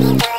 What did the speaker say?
Baby,